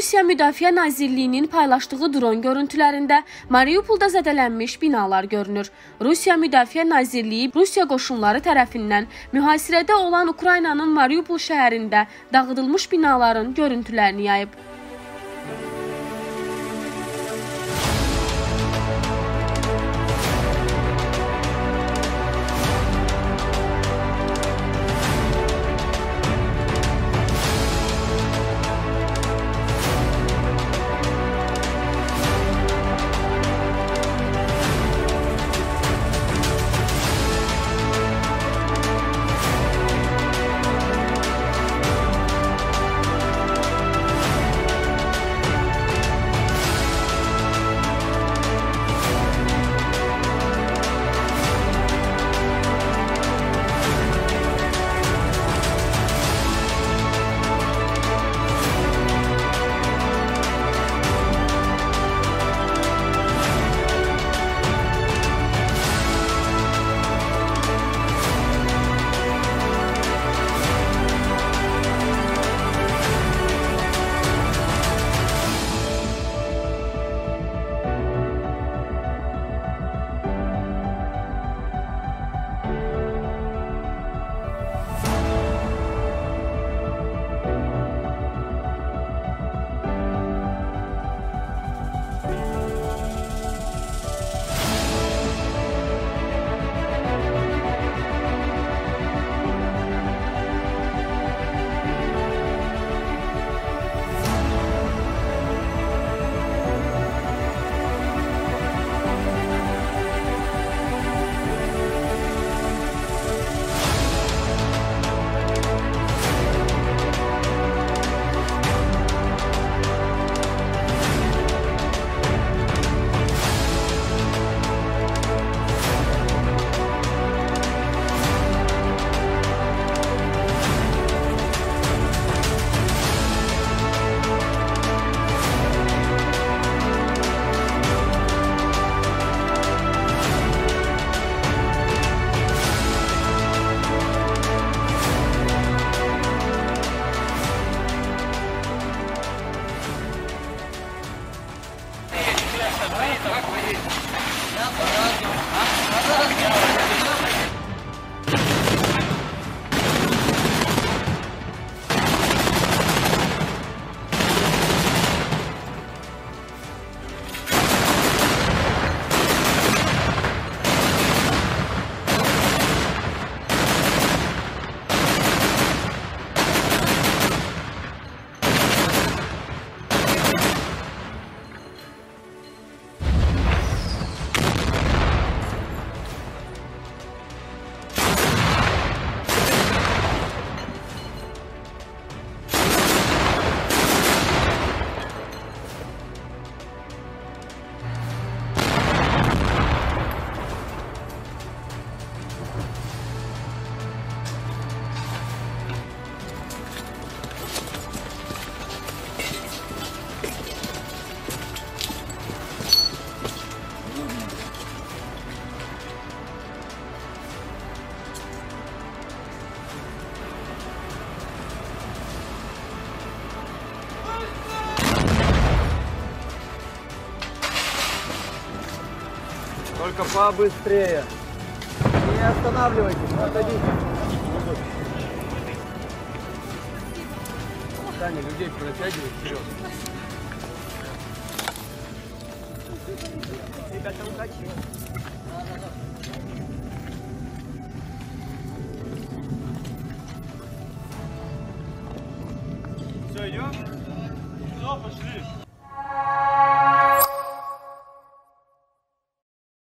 Rusiya Müdafiə Nazirliyinin paylaşdığı dron görüntülərində Mariupolda zədələnmiş binalar görünür. Rusiya Müdafiə Nazirliyi Rusiya qoşunları tərəfindən mühasirədə olan Ukraynanın Mariupol şəhərində dağıdılmış binaların görüntülərini yayıb. Aguenta, vai Não, vai não. Только побыстрее. Не останавливайтесь, отходите. Таня, людей протягивай вперед. Ребята, удачи. Все, идем? Все, пошли.